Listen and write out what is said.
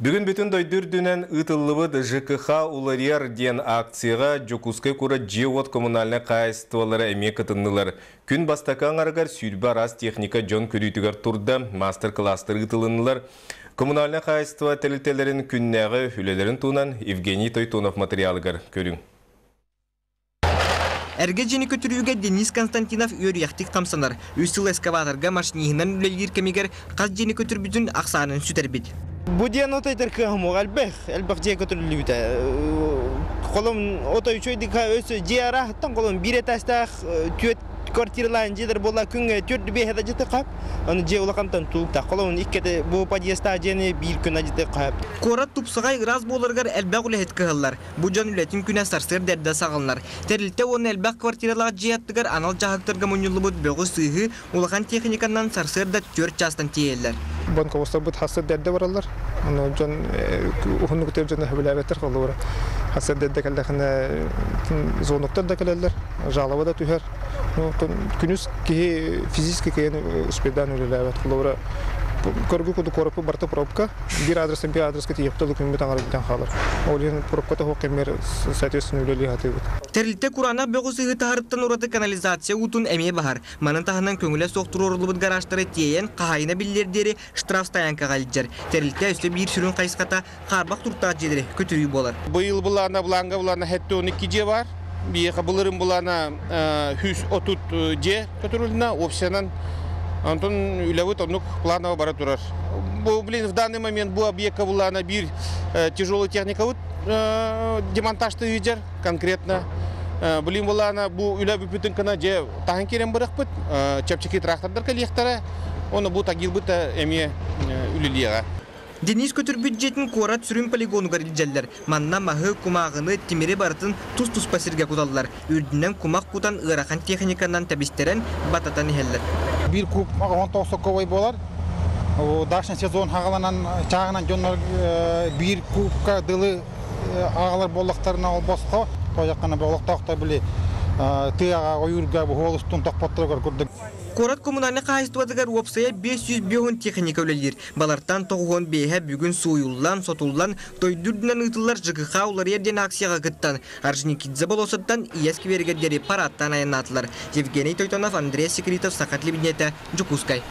Бүгін бүтін дойдыр дүнен ұтылыбыд ЖКХ уларияр ден акцияға жокускай кура жеот коммунальны қайыстывалары әме кытыннылар. Күн бастакан аргар сүйрбі арас техника жон көрүйтігер турда мастер-кластыр ұтылынылар. Коммунальны қайыстыва тәлітелерін күннәғы үлелерін туынан Евгений Тойтонов материалыгар көрің. Әрге жені көтірүүге Денис Константинов өрияқтик тамсанар. Үсіл эскаваторға машинихынан үлелер кемегер қаз жені көтірбүзін ақсанын сүтербет. Буден отой теркем әлбәх, әлбәх же көтөрүлү бите. Колум отой чөйдик өсө жиара, тан колум бире тастах төт квартираларын жедер бола күнгө төрт бехеде жете кап. Аны же улакантан иккете бу подъезда жени бир күн ажыты кап. Корат тупсагай раз әлбәк үләһет кыһыллар. Бу жан үләтин күнә сарсыр дәрдә сагылнар. Терилтә оны әлбәк квартираларга җыяттыгар анал җаһактырга мөнюллы бут бөгө сыйы улахан техниканнан сарсыр да төрт частан тиелләр. банка болса бут хасыр дәрдә баралар. Аны хәбәләбәтер калдылар. Хасыр калдахына зоноктар да калалар. Жалаба да түһәр. Ну күнүс ки физически кен успедан үләбәт калдылар. Көргү куду коропу барта пробка. Бир адрестен бир адреска тиепте документ таңар битен халар. Олен пробката хокемер соответственно үләли хатыбыт. Терилтә Курана бөгө сыйы таһарыттан ураты канализация утун эме бахар. Манын таһынан көңүле соктурурлубут гаражтары тиен кахайна биллердери штраф стоянка галҗар. Терилтә өстө бир сүрүн кайската карбак турта жедери көтүрүү болар. Быйыл булана буланга булана хәтта 12 же бар. Бияка булырым булана 130 же көтөрүлүнә опциянан Антон үләвит онук планово бара. Бу, блин, в данный момент бу объекта булана бир тяжелый техника вот демонтажты видер конкретно. Блин, булана бу үләбі бүтін кына же тағын керен бұрық бұт, чапчеки трактордар оны бу тагил бұт әме. Денис көтір бюджетін корат сүрін полигону гарилжәлләр. Манна махы кумағыны тимире бартын тус-тус пасирге кудаллар. Үрдінен кумақ кутан ырахан техниканан табистерен бататан ихеллер. бир куб 19 соковой болар. О дашын сезон хагаланан чагынан жоннор бир кубка дылы агалар боллактарына албасқа тояккана болоктокта биле тыяга оюрга холустун токпоттойгор көрдүк. Корат коммунальны кайыстыбадыгар опсая 500 бехун техника үлелер. Балартан тоғуын бейхе бүгін суюллан, сотуллан, тойдүрдінен ытылар жығыға улар ерден акцияға гыттан. Аржникидзе болосыттан иески бергендері параттан аянатылар. Евгений Тойтонов, Андрей Секретов, Сакат Лебеднета, Джукускай.